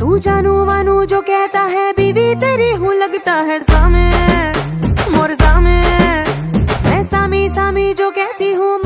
तू जानू वानू जो कहता है, बीवी तेरी हूँ लगता है सामे, मोर सामे। मैं सामी सामी जो कहती हूँ